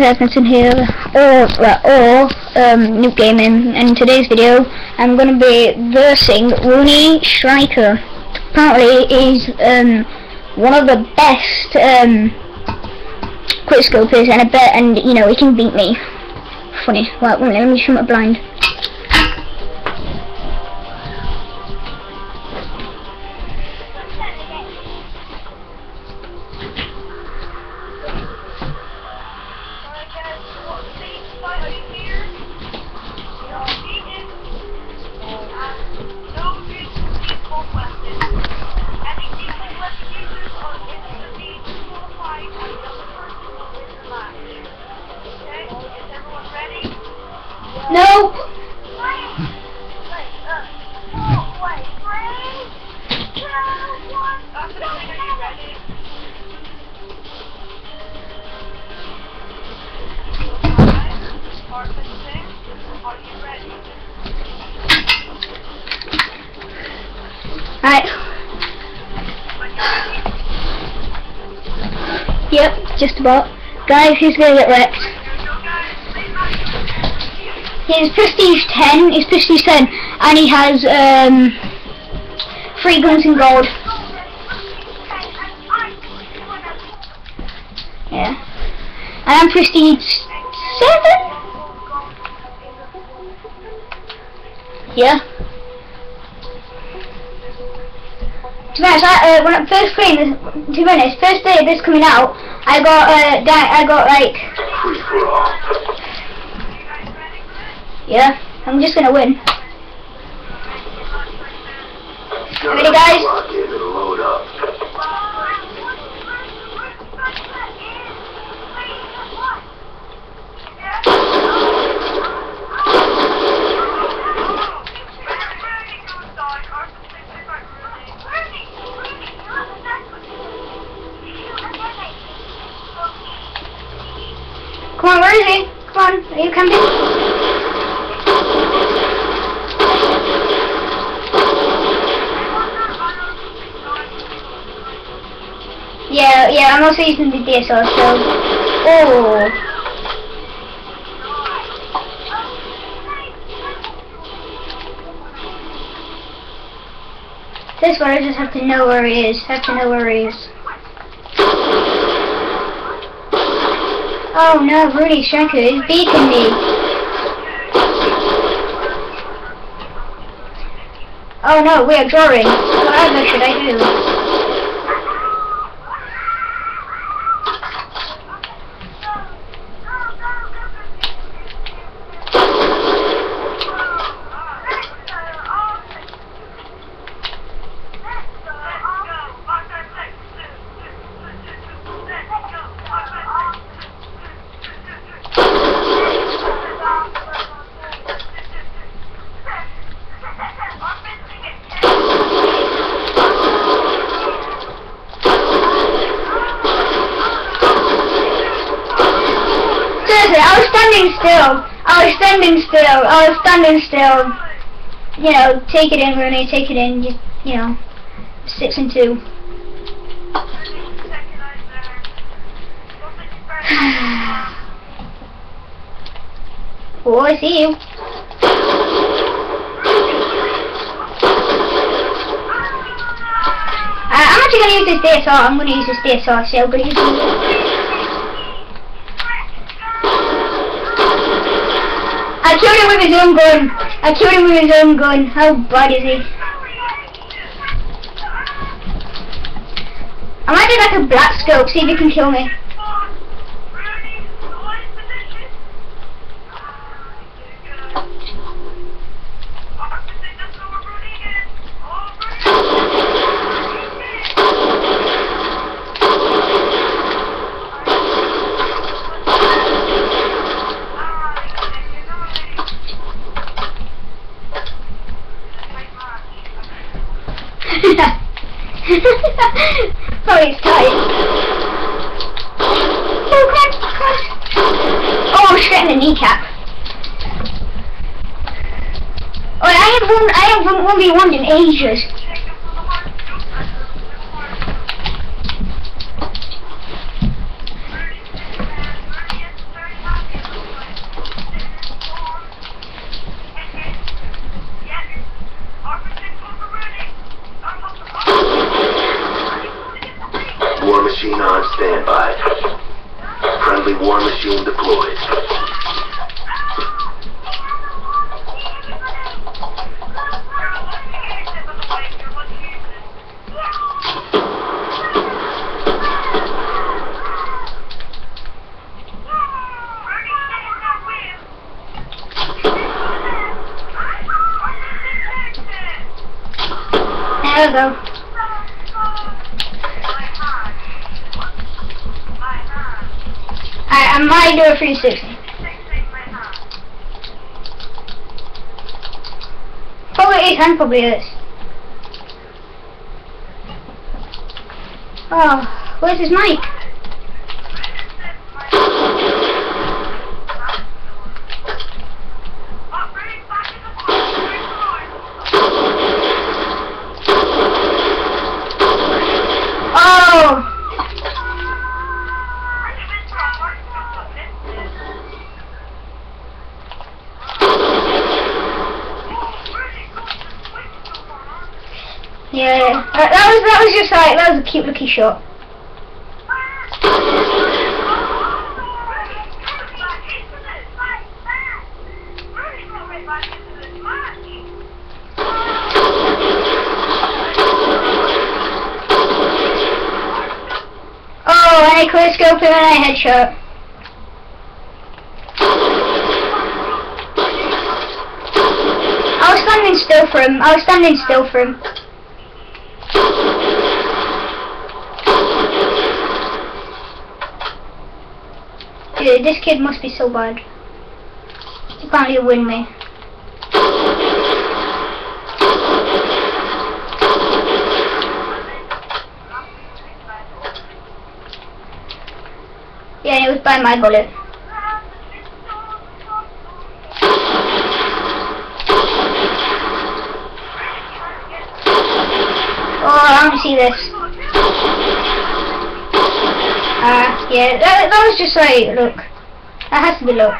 Edmonton here, or, or um, Noob Gaming, and in today's video I'm going to be versing Rooney Striker. Apparently he's um, one of the best um, quickscopers, and I bet, and you know, he can beat me. Funny. Right, let me shoot my blind. No! Alright. Yep, just about. Guys, he's gonna get wrecked. He's prestige 10, he's prestige 10, and he has um, three guns in gold. Yeah. And I'm prestige 7? Yeah. To be honest, I, uh, when I first playing this, to be honest, first day of this coming out, I got, uh, I got like, yeah, I'm just gonna win. Ready guys? Come on, where is he? Come on, are you coming? Yeah, yeah, I'm also using the DSR, so... Oh! This one I just have to know where he is. have to know where he is. Oh no, Rudy Striker is beating me. Oh no, we are drawing. Whatever should I do? Standing still. I was standing still. I was standing still. You know, take it in, Rooney. Take it in. You, you know, six and two. oh, I see you. Uh, I'm actually gonna use this DSR. I'm gonna use this DSR. So I'm gonna use I killed him with his own gun. I killed him with his own gun. How bad is he? I might do like a black scope, see if he can kill me. Oh, he's tight. Oh, crap, crap. Oh, I'm in the kneecap. Oh, I have one, I haven't one, one war machine on standby. Friendly war machine deployed. Hello. I, might do a 360. Probably is and probably is. Oh, where's his mic? Yeah, that, that was that was just like that was a cute looking shot. Oh, a clear scope and a headshot. I was standing still for him. I was standing still for him. Dude, this kid must be so bad. He can't even win me. Yeah, it was by my bullet. Oh, I to see this. Ah, yeah, that, that was just like, look. That has to be look.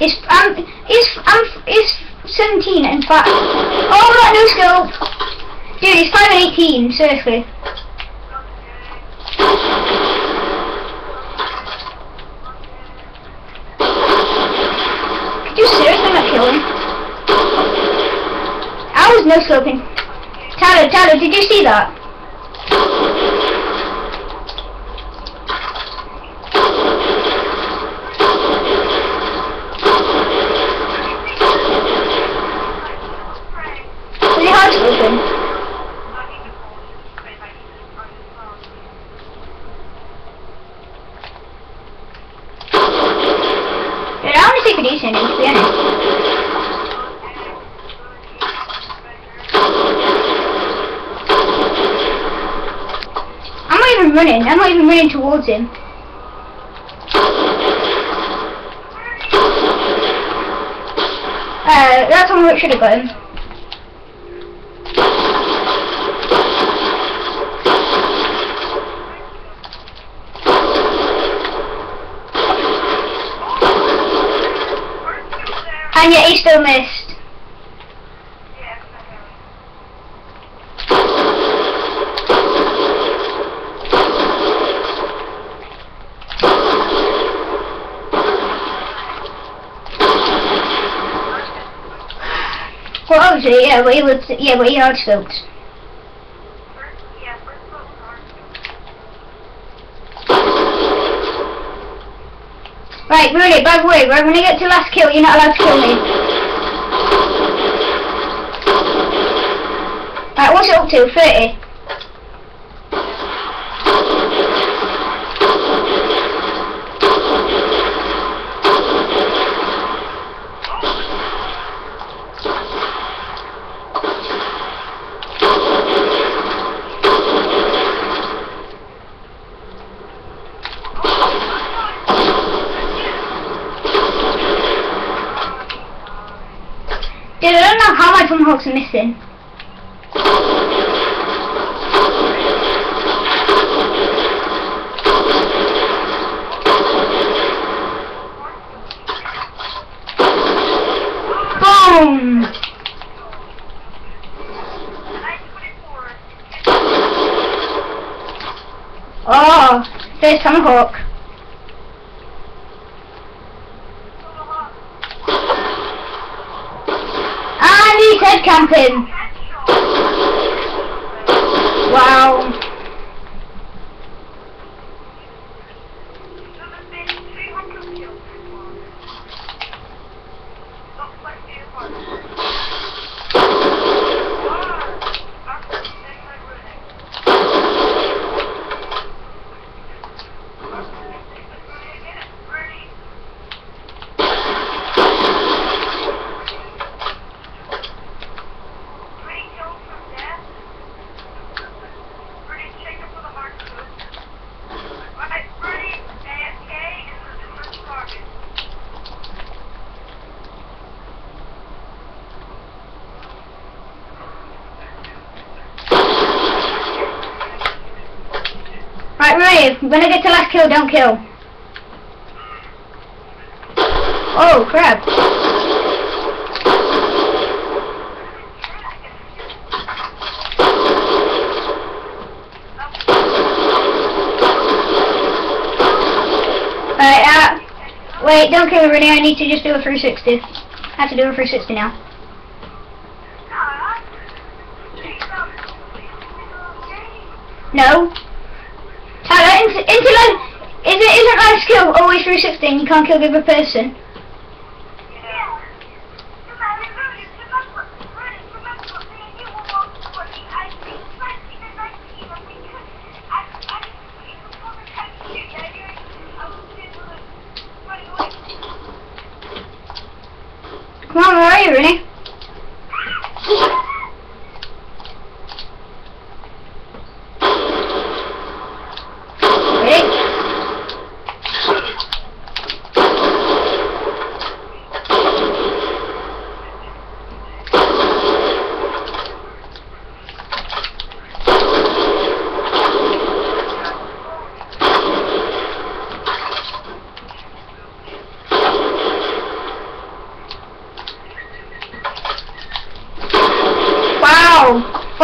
It's, um, it's, um, it's 17 and 5. Oh, that no scope! Dude, it's 5 and 18, seriously. Could you seriously not kill him? I was no scoping. Tyler, Tyler, did you see that? Was he hard scoping? Dude, I want to take a decent to be honest. I'm not even running. I'm not even him. Uh, that's on what should have got him. And yet he still missed. Yeah, he was, yeah, he hard scoped. Right, Rooney, by the way, right, when I get to last kill, you're not allowed to kill me. Right, what's it up to? 30? Dude, I don't know how my tomahawks are missing. Boom! Oh, there's tomahawk. he's head camping. When I get to last kill, don't kill. Oh, crap. Right, uh, wait, don't kill Renee, I need to just do a 360. I have to do a 360 now. No. Into is it, isn't life skill always 360 and you can't kill the other person? Come on, where are you, Renee?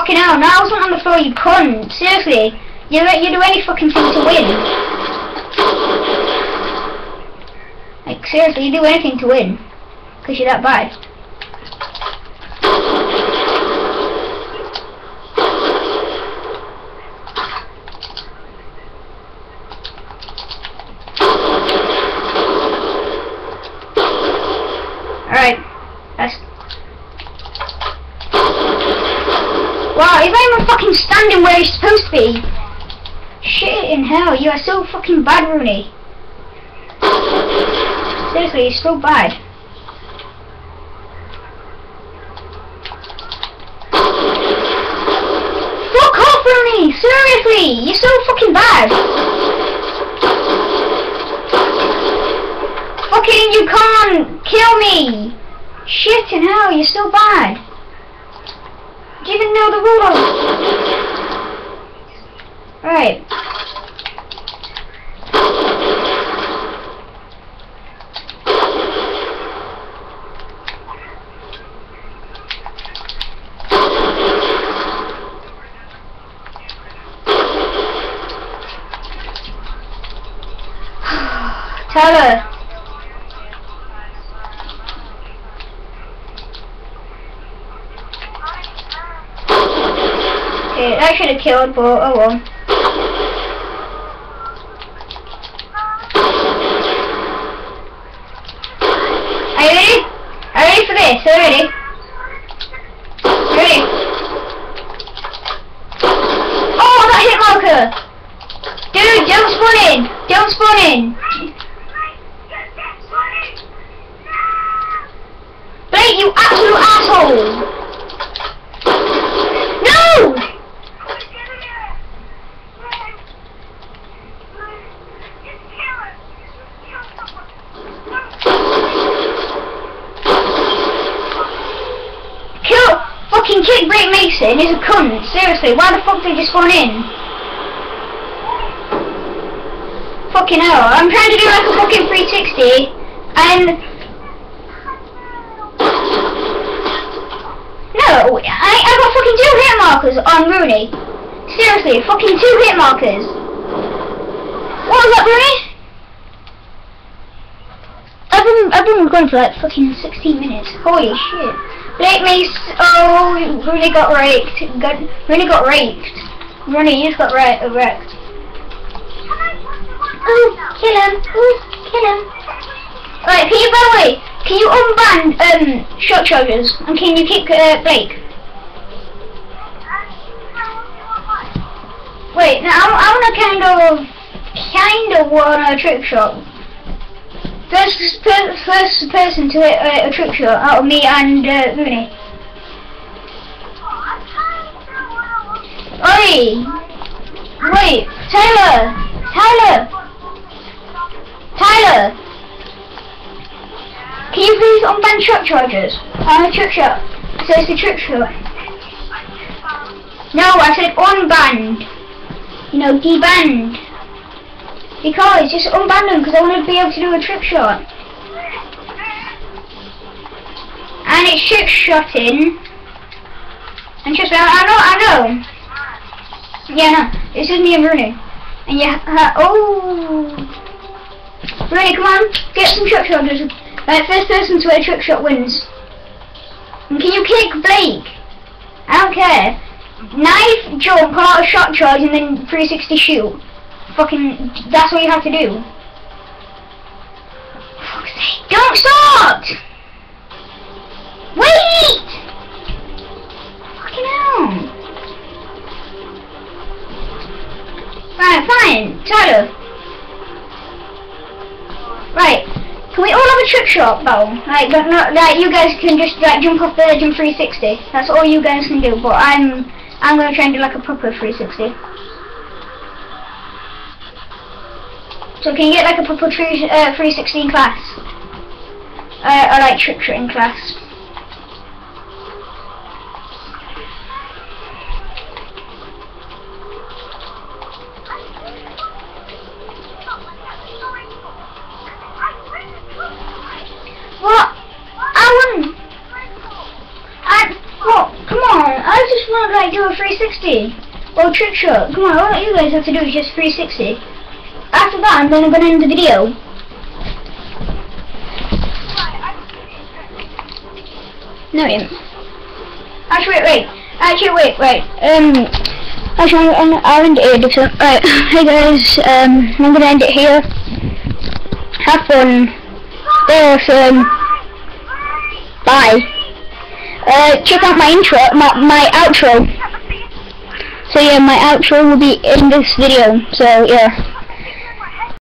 Fucking hell, now I wasn't on the floor, you cunt. Seriously. You you do any fucking thing to win. Like, seriously, you do anything to win. Because you're that bad. Wow, he's not even fucking standing where he's supposed to be. Shit in hell, you are so fucking bad, Rooney. Seriously, you're so bad. Fuck off, Rooney! Seriously, you're so fucking bad. Fucking, you can't kill me. Shit in hell, you're so bad. Do you even know the rules? Right. Killed, but oh well. Are you ready? Are you ready for this? Are you ready? Ready? Oh, that hit marker! Dude, don't spawn in! Don't spawn in! Blake, you absolute asshole! No! Kill fucking kick break Mason is a cunt. Seriously, why the fuck did you spawn in? Fucking hell, I'm trying to do like a fucking 360 and No, I, I got fucking two hit markers on Rooney. Seriously, fucking two hit markers. What was that, Rooney? I've been, I've been recording for like fucking 16 minutes. Holy shit. Blake Mace, oh, Rooney got raped. Got, Rooney got raped. Rooney, you just got ra wrecked. Ooh, kill him. Ooh, kill him. Right, can you, by the way, can you unban um, shot chargers? And can you kick uh, Blake? Wait, now I, I want to kind of, kind of want a trick shot. First, first person to uh, a trick shot out of me and uh, Rooney. Oi! Wait, Tyler! Tyler! Tyler! Can you please unban truck chargers? I'm a trick shot. So it's a trick shot. No, I said unbanned. You know, debanned. Because, just unban them because I want to be able to do a trick shot. And it's trick shotting. And trust me, I, know, I know. Yeah, no, it's just me and Rooney. And yeah, uh, oh. Rooney, come on, get some trick shots. Right, first person to a trick shot wins. And can you kick Blake? I don't care. Knife, jump, pull out a shot charge, and then 360 shoot. Fucking, that's what you have to do. Don't stop! Wait! Fucking hell. Right, fine. Tyler. Right. Can we all have a trick shot though? Like, but not like you guys can just like jump off the Virgin 360. That's all you guys can do. But I'm I'm gonna try and do like a proper 360. So can you get like a proper three, uh, 360 class? Uh, I like trick shooting class. What? I. I? Come on! I just want to like do a 360 or trick shot. Come on! All you guys have to do is just 360. After that, I'm going to end the video. No, didn't. Actually, wait, wait. Actually, wait, wait. Um, actually, I'm, I'll end it. Right, hey guys. Um, I'm going to end it here. Have fun. Stay awesome. Bye. Uh, check out my intro, my, my outro. So yeah, my outro will be in this video. So yeah.